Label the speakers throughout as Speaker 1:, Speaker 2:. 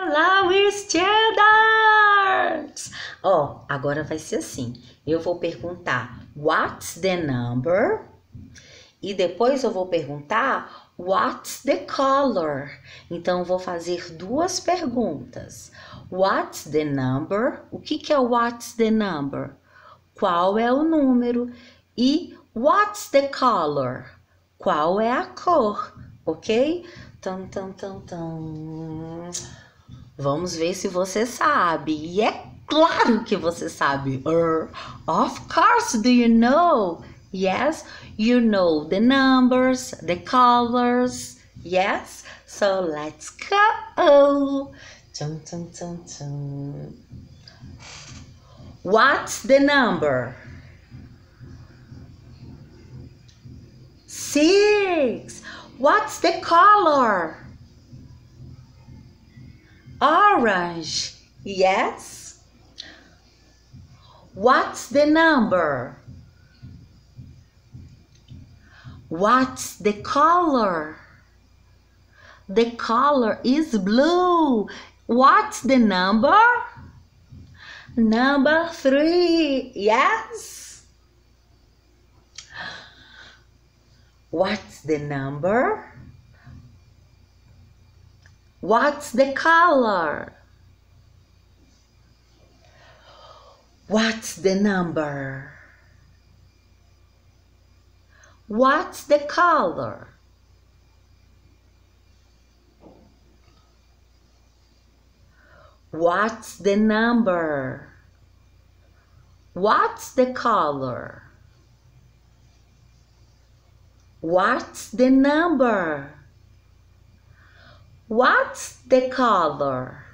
Speaker 1: Hello, students! Ó, oh, agora vai ser assim. Eu vou perguntar what's the number? E depois eu vou perguntar what's the color? Então, eu vou fazer duas perguntas. What's the number? O que, que é what's the number? Qual é o número? E what's the color? Qual é a cor? Ok? Tum, tum, tum, tum. Vamos ver se você sabe. E é claro que você sabe. Of course, do you know? Yes, you know the numbers, the colors. Yes, so let's go. Tum, tum, tum, tum. What's the number? Six. What's the color? Orange. Yes. What's the number? What's the color? The color is blue. What's the number? Number three. Yes. What's the number? What's the color? What's the number? What's the color? What's the number? What's the color? What's the number? What's the color?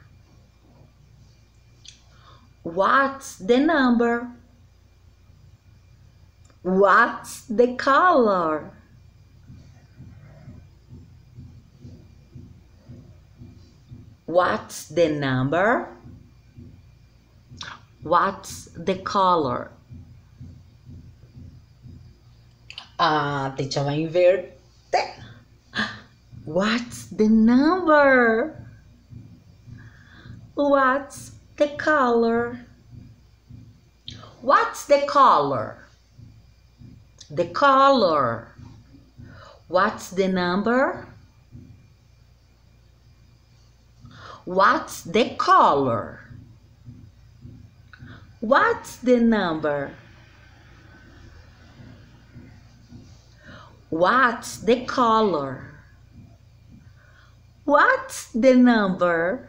Speaker 1: What's the number? What's the color? What's the number? What's the color? Ah, teacher vai inverter. What's the number? What's the color? What's the color? The color. What's the number? What's the color? What's the number? What's the color? What's the number?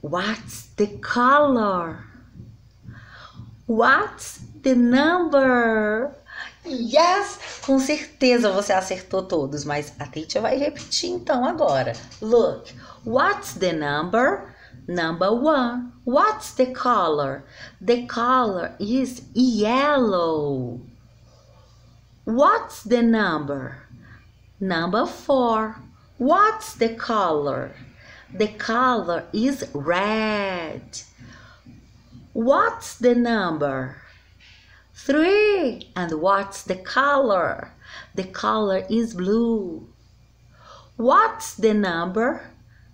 Speaker 1: What's the color? What's the number? Yes! Com certeza você acertou todos, mas a teacher vai repetir então agora. Look, what's the number? Number one. What's the color? The color is yellow. What's the number? Number four. What's the color? The color is red. What's the number? Three. And what's the color? The color is blue. What's the number?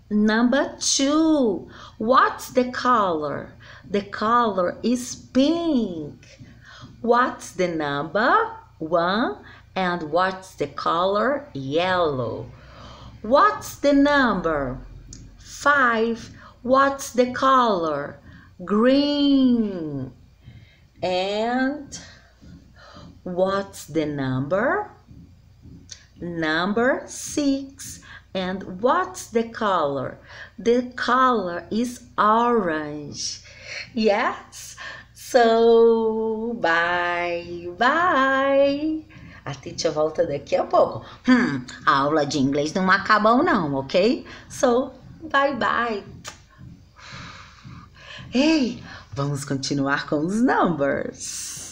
Speaker 1: Number two. What's the color? The color is pink. What's the number? One. And what's the color? Yellow. What's the number? Five. What's the color? Green. And what's the number? Number six. And what's the color? The color is orange. Yes. So, bye bye. A teacher volta daqui a pouco. Hum, a aula de inglês não acabou não, ok? So, bye bye. Ei, vamos continuar com os numbers.